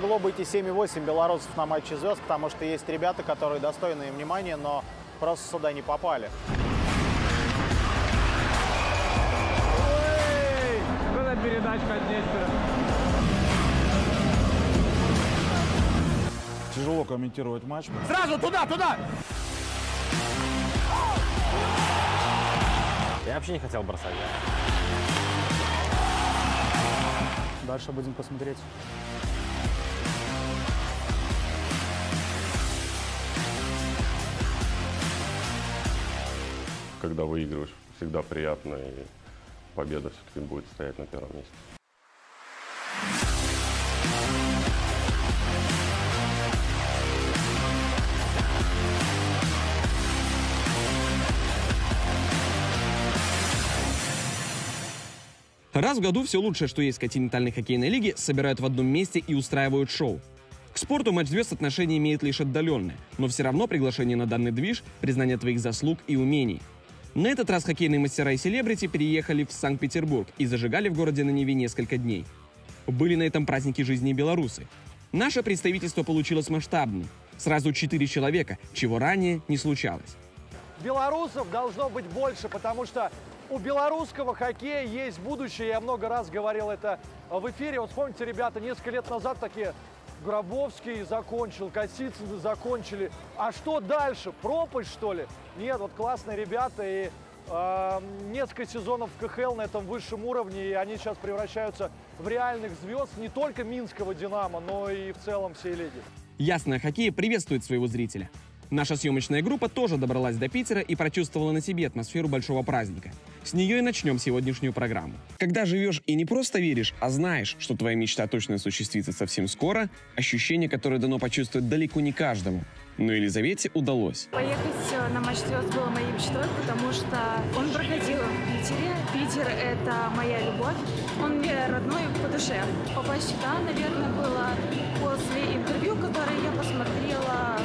могло быть и 7,8 белорусов на матче звезд, потому что есть ребята, которые достойны внимания, но просто сюда не попали. Была передачка от Днестера. Тяжело комментировать матч. Сразу туда, туда! Я вообще не хотел бросать. Дальше будем посмотреть. Когда выигрываешь, всегда приятно, и победа все-таки будет стоять на первом месте. Раз в году все лучшее, что есть в континентальной хоккейной лиге, собирают в одном месте и устраивают шоу. К спорту матч звезд отношение имеет лишь отдаленное, но все равно приглашение на данный движ – признание твоих заслуг и умений. На этот раз хоккейные мастера и селебрити переехали в Санкт-Петербург и зажигали в городе на Неве несколько дней. Были на этом празднике жизни и белорусы. Наше представительство получилось масштабным. Сразу четыре человека, чего ранее не случалось. белорусов должно быть больше, потому что у белорусского хоккея есть будущее. Я много раз говорил это в эфире. Вот вспомните, ребята, несколько лет назад такие Гробовский закончил, Косицыны закончили. А что дальше? Пропасть, что ли? Нет, вот классные ребята и э, несколько сезонов в КХЛ на этом высшем уровне, и они сейчас превращаются в реальных звезд не только Минского «Динамо», но и в целом всей лиги. Ясная хоккей приветствует своего зрителя. Наша съемочная группа тоже добралась до Питера и прочувствовала на себе атмосферу большого праздника. С нее и начнем сегодняшнюю программу. Когда живешь и не просто веришь, а знаешь, что твоя мечта точно осуществится совсем скоро, ощущение, которое дано почувствовать далеко не каждому. Но Елизавете удалось. Поехать э, на матч звезд было моей мечтой, потому что он проходил в Питере. Питер — это моя любовь. Он мне родной по душе. Попасть сюда, наверное, было после интервью, которое я посмотрела,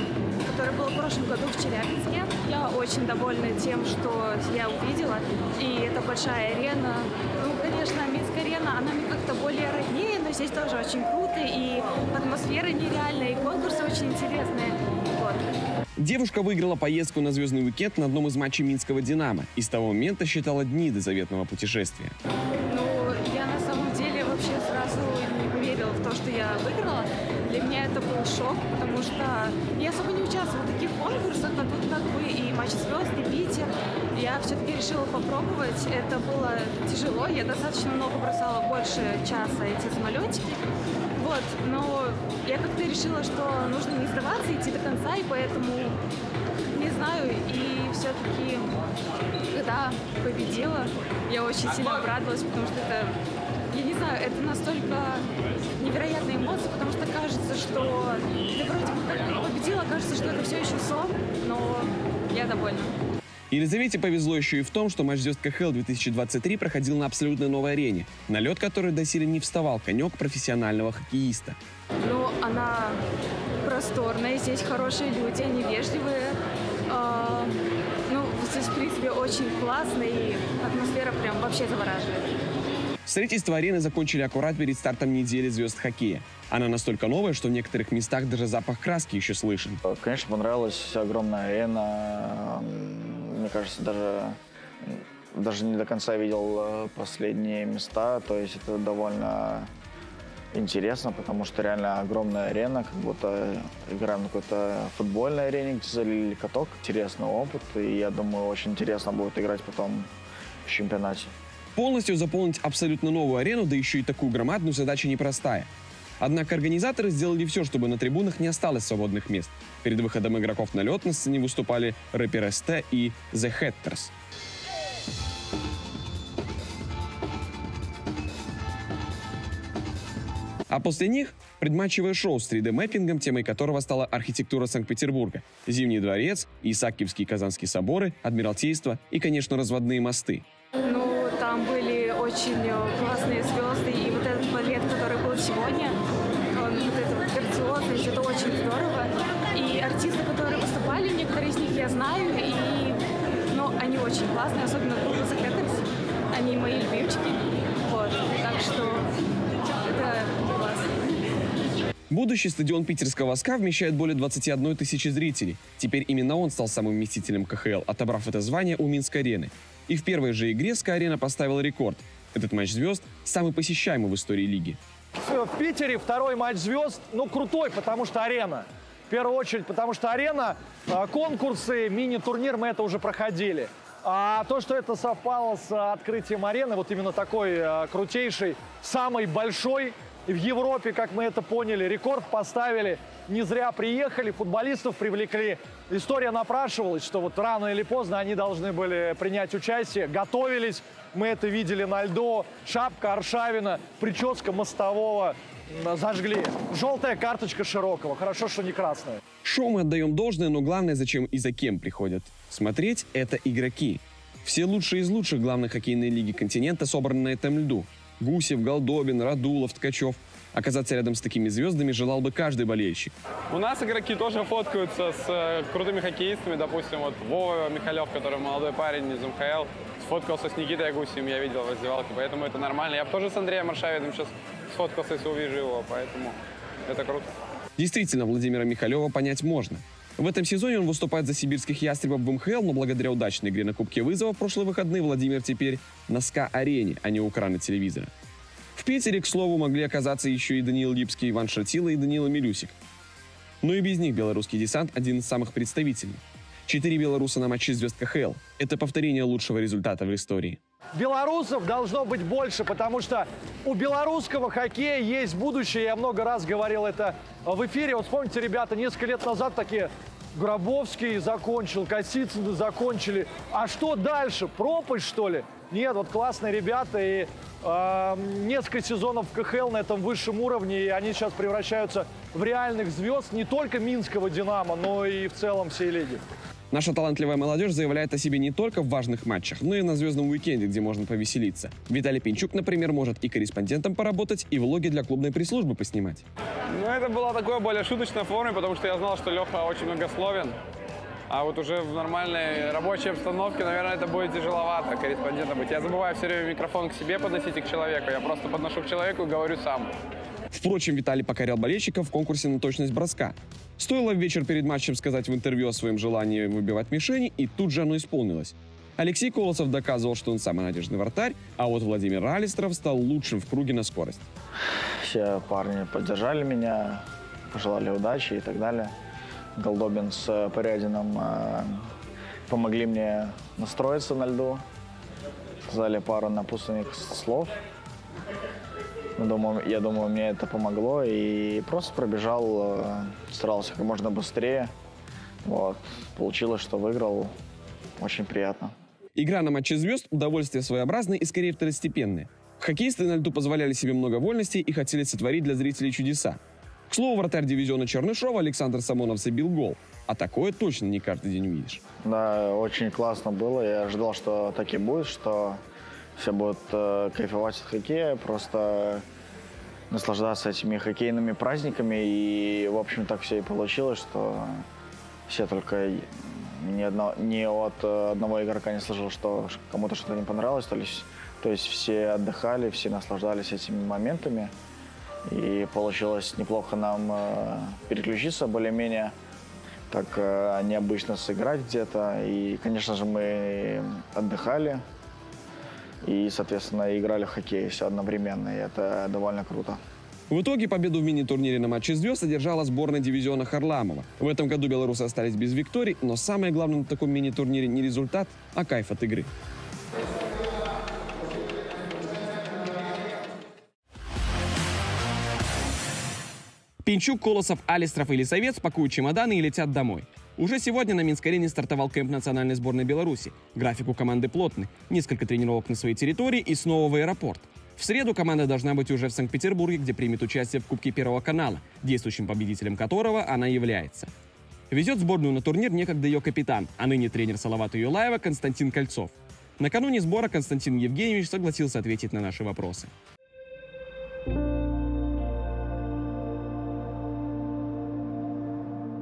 которое было в прошлом году в Челябинске. Я очень довольна тем, что я увидела. И это большая арена. Ну, конечно, Минская арена, она мне как-то более роднее, но здесь тоже очень круто, и атмосфера нереальная, и конкурсы очень интересные. Вот. Девушка выиграла поездку на звездный уикенд на одном из матчей Минского «Динамо» и с того момента считала дни до заветного путешествия. Ну, я на самом деле вообще сразу не поверила в то, что я выиграла. Для меня это был шок, потому что я особо матч звезд, и. Я все-таки решила попробовать. Это было тяжело. Я достаточно много бросала, больше часа эти самолетики. Вот, но я как-то решила, что нужно не сдаваться, идти до конца, и поэтому, не знаю, и все-таки, когда победила, я очень сильно обрадовалась, потому что это, я не знаю, это настолько невероятные эмоции, потому что кажется, что ты вроде бы победила, кажется, что это все еще сон, но я довольна. Елизавете повезло еще и в том, что матч звезд КХЛ 2023 проходил на абсолютно новой арене, на лед которой доселе не вставал конек профессионального хоккеиста. Ну, она просторная, здесь хорошие люди, они вежливые. А, ну, здесь, в принципе, очень классно, и атмосфера прям вообще завораживает. Строительство арены закончили аккурат перед стартом недели звезд хоккея. Она настолько новая, что в некоторых местах даже запах краски еще слышен. Конечно, понравилась огромная арена. Мне кажется, даже, даже не до конца видел э, последние места. То есть это довольно интересно, потому что реально огромная арена, как будто играем на какой-то футбольной арене, где залили каток. Интересный опыт, и я думаю, очень интересно будет играть потом в чемпионате. Полностью заполнить абсолютно новую арену, да еще и такую громадную, задача непростая. Однако организаторы сделали все, чтобы на трибунах не осталось свободных мест. Перед выходом игроков на лед на сцене выступали рэпер СТ и The Hatters. А после них предматчевое шоу с 3D-мэппингом, темой которого стала архитектура Санкт-Петербурга, Зимний дворец, Исаакиевский и Казанский соборы, Адмиралтейство и, конечно, разводные мосты. Ну, очень э, классные звезды, и вот этот балет, который был сегодня, он вот это вот грациозность, это очень здорово. И артисты, которые выступали, некоторые из них я знаю, и ну, они очень классные, особенно группа Hatters. Они мои любимчики. Вот. Так что это классно. Будущий стадион питерского СКА вмещает более 21 тысячи зрителей. Теперь именно он стал самым вместителем КХЛ, отобрав это звание у Минской арены. И в первой же игре СКА-арена поставила рекорд. Этот матч звезд самый посещаемый в истории лиги. В Питере второй матч звезд, ну, крутой, потому что арена. В первую очередь, потому что арена, а, конкурсы, мини-турнир, мы это уже проходили. А то, что это совпало с открытием арены, вот именно такой а, крутейший, самый большой в Европе, как мы это поняли, рекорд поставили. Не зря приехали, футболистов привлекли. История напрашивалась, что вот рано или поздно они должны были принять участие, готовились. Мы это видели на льду. Шапка Аршавина, прическа Мостового зажгли. Желтая карточка Широкого. Хорошо, что не красная. Шоу мы отдаем должное, но главное, зачем и за кем приходят. Смотреть — это игроки. Все лучшие из лучших главных хоккейной лиги континента собраны на этом льду. Гусев, Голдобин, Радулов, Ткачев. Оказаться рядом с такими звездами желал бы каждый болельщик. У нас игроки тоже фоткаются с э, крутыми хоккеистами. Допустим, вот Вова Михалев, который молодой парень из МХЛ, сфоткался с Никитой Гусевым, я видел в раздевалке, поэтому это нормально. Я бы тоже с Андреем Маршавиным сейчас сфоткался, если увижу его, поэтому это круто. Действительно, Владимира Михалева понять можно. В этом сезоне он выступает за сибирских ястребов в МХЛ, но благодаря удачной игре на Кубке вызова в прошлые выходные Владимир теперь на СКА-арене, а не у экрана телевизора. В Питере, к слову, могли оказаться еще и Даниил Липский, Иван Шатила и Данила Милюсик. Но и без них белорусский десант один из самых представительных. Четыре белоруса на матче звезд КХЛ. Это повторение лучшего результата в истории. Белорусов должно быть больше, потому что у белорусского хоккея есть будущее. Я много раз говорил это в эфире. Вот вспомните, ребята, несколько лет назад такие Гробовский закончил, Косицыны закончили. А что дальше? Пропасть, что ли? Нет, вот классные ребята и э, несколько сезонов в КХЛ на этом высшем уровне, и они сейчас превращаются в реальных звезд не только Минского «Динамо», но и в целом всей лиги. Наша талантливая молодежь заявляет о себе не только в важных матчах, но и на звездном уикенде, где можно повеселиться. Виталий Пинчук, например, может и корреспондентом поработать, и влоги для клубной пресс-службы поснимать. Ну, это было такое более шуточной форме, потому что я знал, что Леха очень многословен. А вот уже в нормальной рабочей обстановке, наверное, это будет тяжеловато корреспондентом быть. Я забываю все время микрофон к себе подносить и к человеку. Я просто подношу к человеку и говорю сам. Впрочем, Виталий покорял болельщиков в конкурсе на точность броска. Стоило в вечер перед матчем сказать в интервью о своем желании выбивать мишени, и тут же оно исполнилось. Алексей Колосов доказывал, что он самый надежный вратарь, а вот Владимир Алистров стал лучшим в круге на скорость. Все парни поддержали меня, пожелали удачи и так далее. Голдобин с Порядином э, помогли мне настроиться на льду, сказали пару напутственных слов. Ну, думаю, я думаю, мне это помогло. И просто пробежал, э, старался как можно быстрее. Вот. Получилось, что выиграл. Очень приятно. Игра на матче звезд – удовольствие своеобразное и скорее второстепенное. Хоккеисты на льду позволяли себе много вольностей и хотели сотворить для зрителей чудеса. К слову, вратарь дивизиона Чернышова Александр Самонов забил гол. А такое точно не каждый день увидишь. Да, очень классно было. Я ожидал, что так и будет, что все будут э, кайфовать от хоккея, просто наслаждаться этими хоккейными праздниками. И, в общем, так все и получилось, что все только ни, одно, ни от одного игрока не слышал, что кому-то что-то не понравилось. То есть, то есть все отдыхали, все наслаждались этими моментами. И получилось неплохо нам э, переключиться более-менее так э, необычно сыграть где-то. И, конечно же, мы отдыхали и, соответственно, играли в хоккей все одновременно. И это довольно круто. В итоге победу в мини-турнире на матче звезд одержала сборная дивизиона Харламова. В этом году белорусы остались без викторий, но самое главное на таком мини-турнире не результат, а кайф от игры. Пинчук, Колосов, Алистров и Лисовец пакуют чемоданы и летят домой. Уже сегодня на Минской-арене стартовал кемп национальной сборной Беларуси. График у команды плотный. Несколько тренировок на своей территории и снова в аэропорт. В среду команда должна быть уже в Санкт-Петербурге, где примет участие в Кубке Первого канала, действующим победителем которого она является. Везет сборную на турнир некогда ее капитан, а ныне тренер Салавата Юлаева Константин Кольцов. Накануне сбора Константин Евгеньевич согласился ответить на наши вопросы.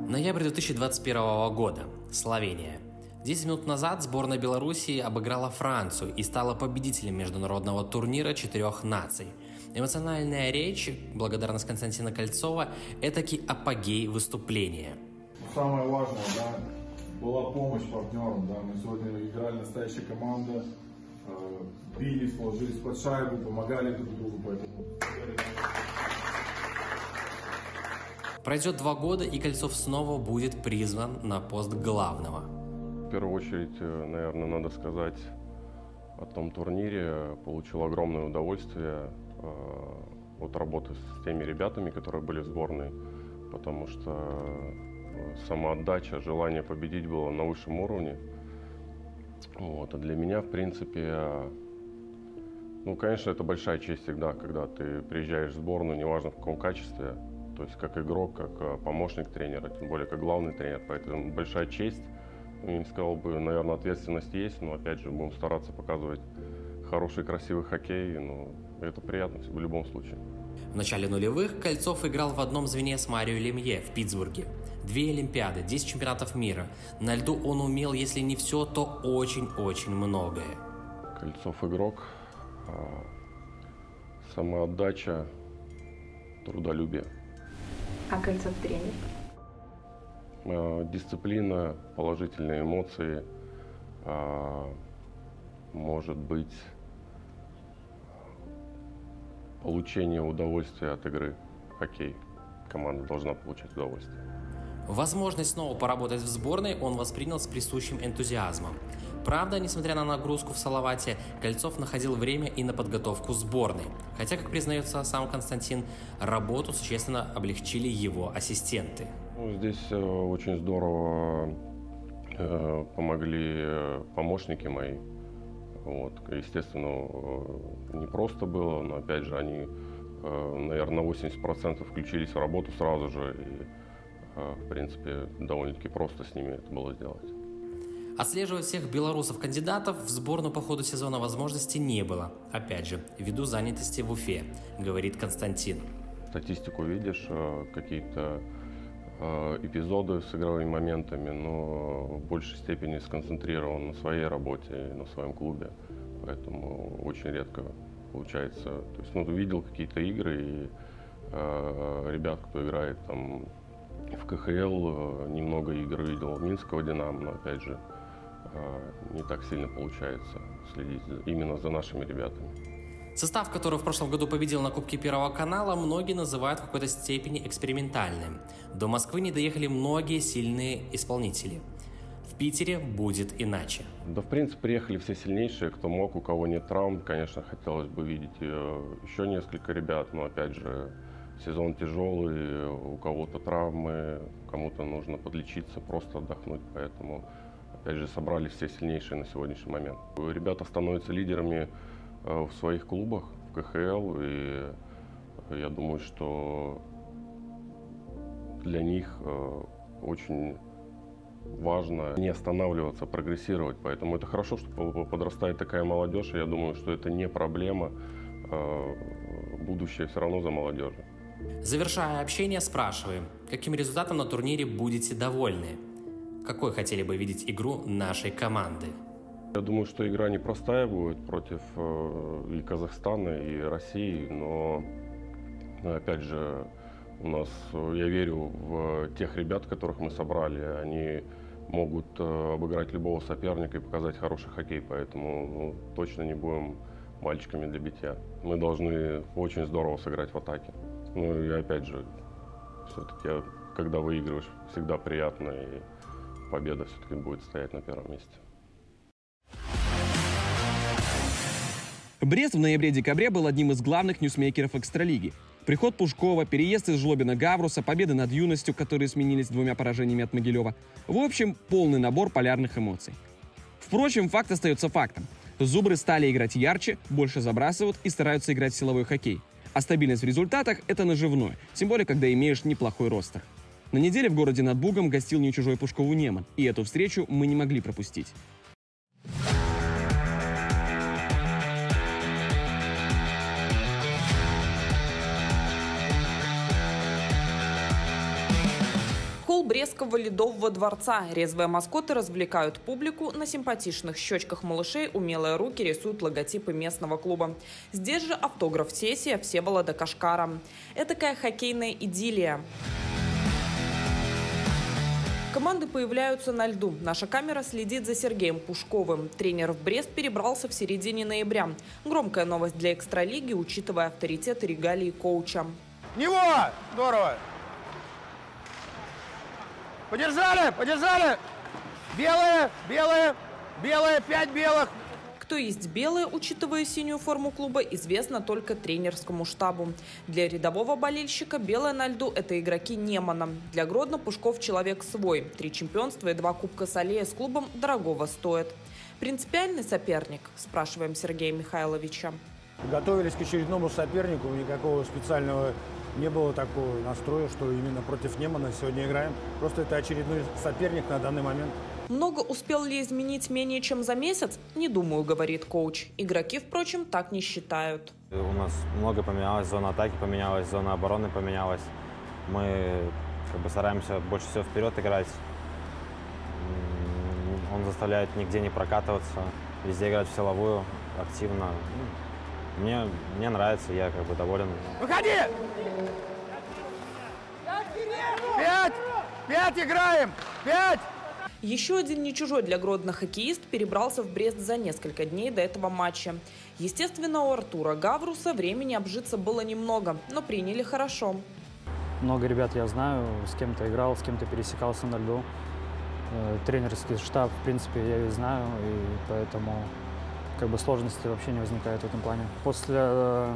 Ноябрь 2021 года. Словения. 10 минут назад сборная Белоруссии обыграла Францию и стала победителем международного турнира четырех наций. Эмоциональная речь, благодарность Константина Кольцова, этакий апогей выступления. Самое важное, да, была помощь партнерам, да, мы сегодня играли настоящая команда, э, бились, ложились под шайбу, помогали друг другу, поэтому Пройдет два года, и Кольцов снова будет призван на пост главного. В первую очередь, э, наверное, надо сказать о том турнире. Получил огромное удовольствие э, от работы с теми ребятами, которые были в сборной, потому что э, самоотдача, желание победить было на высшем уровне. Вот. А для меня, в принципе, ну, конечно, это большая честь всегда, когда ты приезжаешь в сборную, неважно в каком качестве, то есть как игрок, как э, помощник тренера, тем более как главный тренер. Поэтому большая честь. Я не сказал бы, наверное, ответственность есть, но опять же будем стараться показывать хороший, красивый хоккей. Ну, это приятно в любом случае. В начале нулевых Кольцов играл в одном звене с Марио Лемье в Питтсбурге. Две Олимпиады, 10 чемпионатов мира. На льду он умел, если не все, то очень-очень многое. Кольцов игрок, а, самоотдача, трудолюбие. А Кольцов тренер? А, дисциплина, положительные эмоции, а, может быть получение удовольствия от игры хоккей. Команда должна получать удовольствие. Возможность снова поработать в сборной он воспринял с присущим энтузиазмом. Правда, несмотря на нагрузку в Салавате, Кольцов находил время и на подготовку сборной. Хотя, как признается сам Константин, работу существенно облегчили его ассистенты. Ну, здесь э, очень здорово э, помогли э, помощники мои. Вот. Естественно, не просто было, но опять же они, наверное, на 80% включились в работу сразу же. И, в принципе, довольно-таки просто с ними это было сделать. Отслеживать всех белорусов-кандидатов в сборную по ходу сезона возможности не было. Опять же, ввиду занятости в Уфе, говорит Константин. Статистику видишь, э, какие-то э, эпизоды с игровыми моментами, но в большей степени сконцентрирован на своей работе, на своем клубе. Поэтому очень редко получается. То есть, ну, видел какие-то игры, и э, ребят, кто играет там в КХЛ, э, немного игр видел Минского Динамо, опять же, не так сильно получается следить именно за нашими ребятами. Состав, который в прошлом году победил на Кубке Первого канала, многие называют в какой-то степени экспериментальным. До Москвы не доехали многие сильные исполнители. В Питере будет иначе. Да, в принципе, приехали все сильнейшие, кто мог, у кого нет травм. Конечно, хотелось бы видеть э, еще несколько ребят, но опять же, сезон тяжелый, у кого-то травмы, кому-то нужно подлечиться, просто отдохнуть, поэтому опять же, собрали все сильнейшие на сегодняшний момент. Ребята становятся лидерами э, в своих клубах, в КХЛ, и я думаю, что для них э, очень важно не останавливаться, прогрессировать. Поэтому это хорошо, что подрастает такая молодежь, и я думаю, что это не проблема. Э, будущее все равно за молодежью. Завершая общение, спрашиваем, каким результатом на турнире будете довольны? Какой хотели бы видеть игру нашей команды? Я думаю, что игра непростая будет против э, и Казахстана, и России, но опять же у нас, я верю в тех ребят, которых мы собрали, они могут э, обыграть любого соперника и показать хороший хоккей, поэтому ну, точно не будем мальчиками для битья. Мы должны очень здорово сыграть в атаке. Ну и опять же, все-таки, когда выигрываешь, всегда приятно. И победа все-таки будет стоять на первом месте. Брест в ноябре-декабре был одним из главных ньюсмейкеров экстралиги. Приход Пушкова, переезд из Жлобина Гавруса, победы над юностью, которые сменились двумя поражениями от Могилева. В общем, полный набор полярных эмоций. Впрочем, факт остается фактом. Зубры стали играть ярче, больше забрасывают и стараются играть в силовой хоккей. А стабильность в результатах – это наживное, тем более, когда имеешь неплохой ростер. На неделе в городе над Бугом гостил не чужой Пушкову Неман, и эту встречу мы не могли пропустить. Футбол Брестского ледового дворца. Резвые маскоты развлекают публику. На симпатичных щечках малышей умелые руки рисуют логотипы местного клуба. Здесь же автограф-сессия Всеволода Кашкара. Этакая хоккейная идиллия. Команды появляются на льду. Наша камера следит за Сергеем Пушковым. Тренер в Брест перебрался в середине ноября. Громкая новость для экстралиги, учитывая авторитет и регалии коуча. Него! Здорово! Подержали! Подержали! Белые! Белые! Белые! Пять белых! Кто есть белые, учитывая синюю форму клуба, известно только тренерскому штабу. Для рядового болельщика белые на льду – это игроки Немана. Для Гродно Пушков человек свой. Три чемпионства и два кубка Солея с клубом дорогого стоят. Принципиальный соперник? Спрашиваем Сергея Михайловича. Готовились к очередному сопернику, никакого специального не было такого настроя, что именно против Немана сегодня играем. Просто это очередной соперник на данный момент. Много успел ли изменить менее чем за месяц? Не думаю, говорит коуч. Игроки, впрочем, так не считают. У нас много поменялось, зона атаки поменялась, зона обороны поменялась. Мы как бы стараемся больше всего вперед играть. Он заставляет нигде не прокатываться, везде играть в силовую, активно. Мне, мне нравится, я как бы доволен. Выходи! Пять! Пять играем! Пять! Еще один не чужой для Гродно хоккеист перебрался в Брест за несколько дней до этого матча. Естественно, у Артура Гавруса времени обжиться было немного, но приняли хорошо. Много ребят я знаю, с кем-то играл, с кем-то пересекался на льду. Э, тренерский штаб, в принципе, я и знаю, и поэтому как бы сложности вообще не возникает в этом плане. После э,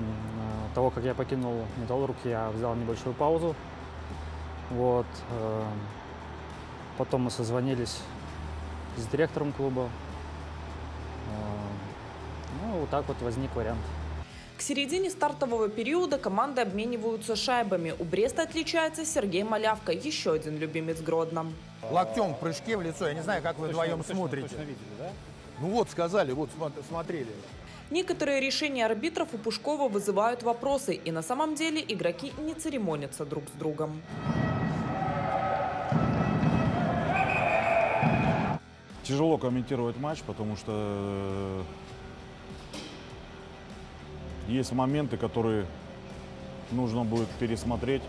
того, как я покинул Металлург, я взял небольшую паузу. Вот. Э, Потом мы созвонились с директором клуба. Ну, вот так вот возник вариант. К середине стартового периода команды обмениваются шайбами. У Бреста отличается Сергей Малявка, еще один любимец Гродно. Локтем в прыжке в лицо. Я не знаю, как вы точно, вдвоем точно, смотрите. Точно видели, да? Ну вот, сказали, вот смотрели. Некоторые решения арбитров у Пушкова вызывают вопросы. И на самом деле игроки не церемонятся друг с другом. Тяжело комментировать матч, потому что э, есть моменты, которые нужно будет пересмотреть,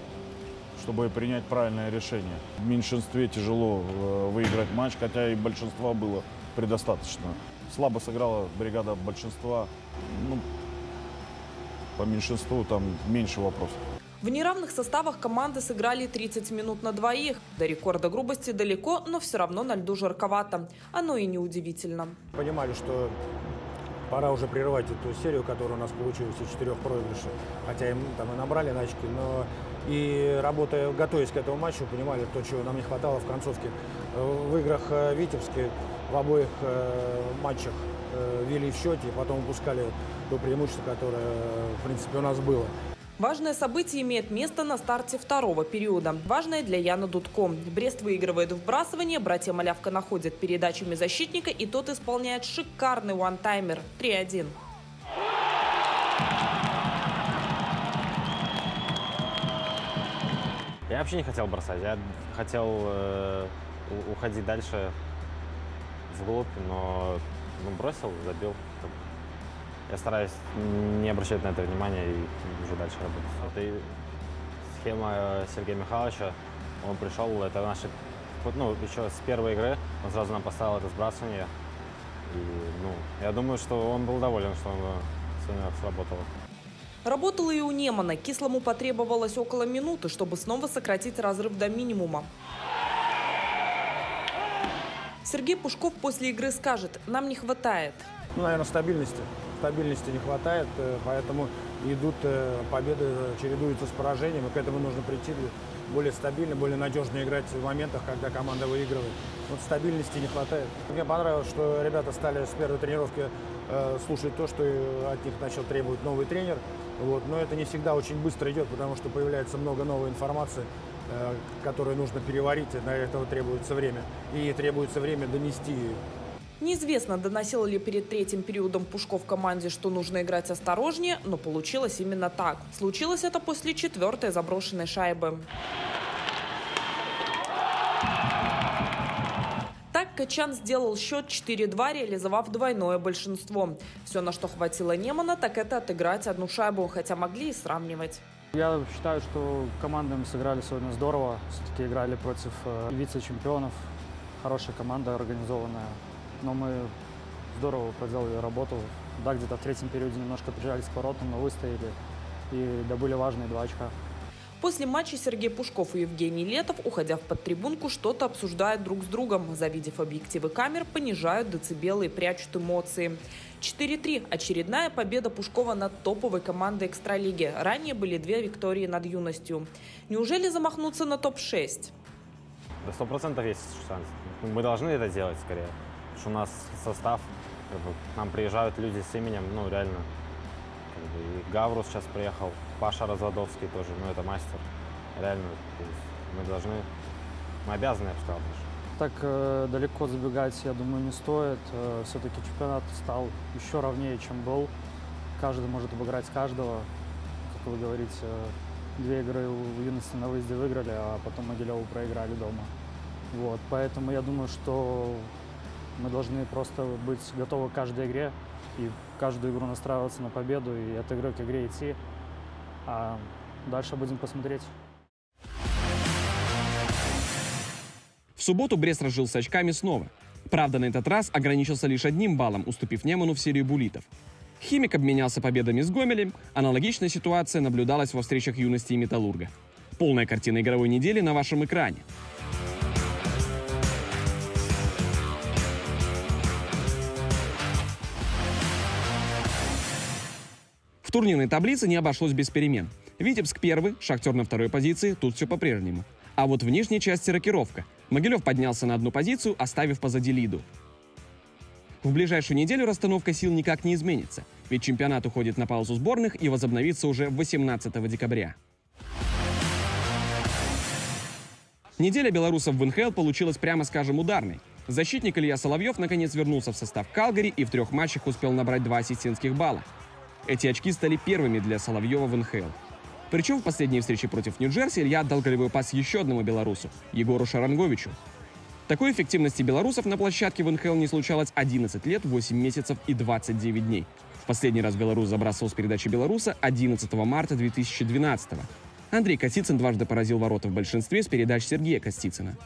чтобы принять правильное решение. В меньшинстве тяжело э, выиграть матч, хотя и большинства было предостаточно. Слабо сыграла бригада большинства. Ну, по меньшинству там меньше вопросов. В неравных составах команды сыграли 30 минут на двоих. До рекорда грубости далеко, но все равно на льду жарковато. Оно и неудивительно. Понимали, что пора уже прерывать эту серию, которая у нас получилась из четырех проигрышей. Хотя им там и набрали на очки, но и работая, готовясь к этому матчу, понимали то, чего нам не хватало в концовке. В играх э, Витебске в обоих э, матчах э, вели в счете, потом упускали то преимущество, которое, в принципе, у нас было. Важное событие имеет место на старте второго периода. Важное для Яна Дудко. Брест выигрывает вбрасывание, братья Малявка находят передачами защитника, и тот исполняет шикарный вантаймер 3-1. Я вообще не хотел бросать, я хотел э, уходить дальше вглубь, но ну, бросил, забил я стараюсь не обращать на это внимания и уже дальше работать. Это и схема э, Сергея Михайловича. Он пришел, это наши, ну, еще с первой игры он сразу нам поставил это сбрасывание. И, ну, я думаю, что он был доволен, что он сегодня сработало. Работало и у Немана. Кислому потребовалось около минуты, чтобы снова сократить разрыв до минимума. Сергей Пушков после игры скажет, нам не хватает. Ну, наверное, стабильности стабильности не хватает, э, поэтому идут э, победы, чередуются с поражением, и к этому нужно прийти более стабильно, более надежно играть в моментах, когда команда выигрывает. Вот стабильности не хватает. Мне понравилось, что ребята стали с первой тренировки э, слушать то, что от них начал требовать новый тренер. Вот. Но это не всегда очень быстро идет, потому что появляется много новой информации, которую нужно переварить, и на это требуется время. И требуется время донести. Неизвестно, доносил ли перед третьим периодом Пушков команде, что нужно играть осторожнее, но получилось именно так. Случилось это после четвертой заброшенной шайбы. Качан сделал счет 4-2, реализовав двойное большинство. Все, на что хватило Немана, так это отыграть одну шайбу, хотя могли и сравнивать. Я считаю, что команды мы сыграли сегодня здорово. Все-таки играли против э, вице-чемпионов. Хорошая команда, организованная. Но мы здорово проделали работу. Да, где-то в третьем периоде немножко прижались к воротам, но выстояли и добыли важные два очка. После матча Сергей Пушков и Евгений Летов, уходя в подтрибунку, что-то обсуждают друг с другом. Завидев объективы камер, понижают децибелы и прячут эмоции. 4-3. Очередная победа Пушкова над топовой командой Экстралиги. Ранее были две виктории над юностью. Неужели замахнуться на топ-6? Да сто процентов есть шанс. Мы должны это делать скорее. Что у нас состав, как бы, к нам приезжают люди с именем, ну реально. Как бы, и Гаврус сейчас приехал, Паша Разводовский тоже, ну это мастер. Реально, то есть мы должны, мы обязаны, я бы сказал, даже. Так э, далеко забегать, я думаю, не стоит. Э, Все-таки чемпионат стал еще ровнее, чем был. Каждый может обыграть каждого. Как вы говорите, две игры у юности на выезде выиграли, а потом Могилеву проиграли дома. Вот, поэтому я думаю, что мы должны просто быть готовы к каждой игре и каждую игру настраиваться на победу и от игры к игре идти. А дальше будем посмотреть. В субботу Брест разжился очками снова. Правда, на этот раз ограничился лишь одним баллом, уступив Неману в серию буллитов. Химик обменялся победами с Гомелем, аналогичная ситуация наблюдалась во встречах юности и Металлурга. Полная картина игровой недели на вашем экране. Турнирной таблице не обошлось без перемен. Витебск первый, Шахтер на второй позиции, тут все по-прежнему. А вот в нижней части рокировка. Могилев поднялся на одну позицию, оставив позади Лиду. В ближайшую неделю расстановка сил никак не изменится, ведь чемпионат уходит на паузу сборных и возобновится уже 18 декабря. Неделя белорусов в НХЛ получилась, прямо скажем, ударной. Защитник Илья Соловьев наконец вернулся в состав Калгари и в трех матчах успел набрать два ассистентских балла. Эти очки стали первыми для Соловьева в НХЛ. Причем в последней встрече против Нью-Джерси Илья отдал голевой пас еще одному белорусу, Егору Шаранговичу. Такой эффективности белорусов на площадке в НХЛ не случалось 11 лет, 8 месяцев и 29 дней. В последний раз белорус забрасывал с передачи белоруса 11 марта 2012 -го. Андрей Костицын дважды поразил ворота в большинстве с передач Сергея Костицына.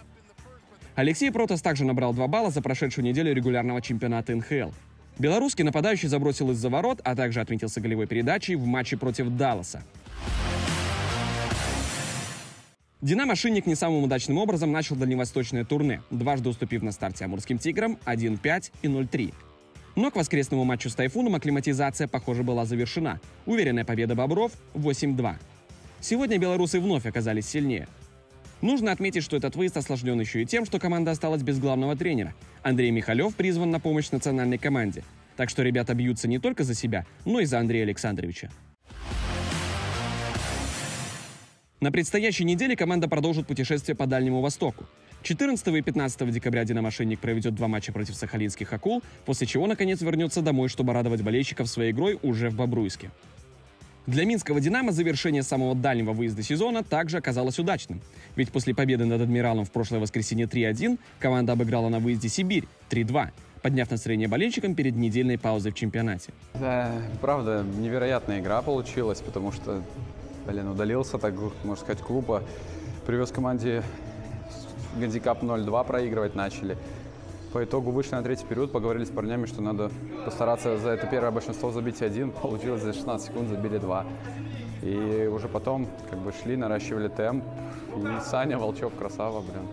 Алексей Протас также набрал 2 балла за прошедшую неделю регулярного чемпионата НХЛ. Белорусский нападающий забросил из-за ворот, а также отметился голевой передачей в матче против Далласа. Динамо Шинник не самым удачным образом начал дальневосточное турне, дважды уступив на старте Амурским Тиграм 1-5 и 0-3. Но к воскресному матчу с Тайфуном акклиматизация, похоже, была завершена. Уверенная победа Бобров 8-2. Сегодня белорусы вновь оказались сильнее. Нужно отметить, что этот выезд осложнен еще и тем, что команда осталась без главного тренера. Андрей Михалев призван на помощь национальной команде. Так что ребята бьются не только за себя, но и за Андрея Александровича. На предстоящей неделе команда продолжит путешествие по Дальнему Востоку. 14 и 15 декабря «Динамошенник» проведет два матча против сахалинских «Акул», после чего, наконец, вернется домой, чтобы радовать болельщиков своей игрой уже в Бобруйске. Для минского «Динамо» завершение самого дальнего выезда сезона также оказалось удачным. Ведь после победы над «Адмиралом» в прошлое воскресенье 3-1 команда обыграла на выезде Сибирь 3-2, подняв настроение болельщикам перед недельной паузой в чемпионате. Да, правда, невероятная игра получилась, потому что, блин, удалился, так можно сказать, клуба. Привез команде гандикап 0-2 проигрывать начали. По итогу вышли на третий период, поговорили с парнями, что надо постараться за это первое большинство забить один. Получилось за 16 секунд забили два. И уже потом как бы шли, наращивали темп. И Саня Волчок, красава, блин.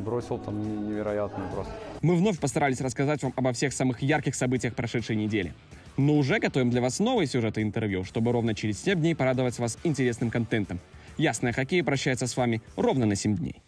Бросил там невероятно просто. Мы вновь постарались рассказать вам обо всех самых ярких событиях прошедшей недели. Но уже готовим для вас новые сюжеты интервью, чтобы ровно через 7 дней порадовать вас интересным контентом. Ясная хоккей прощается с вами ровно на 7 дней.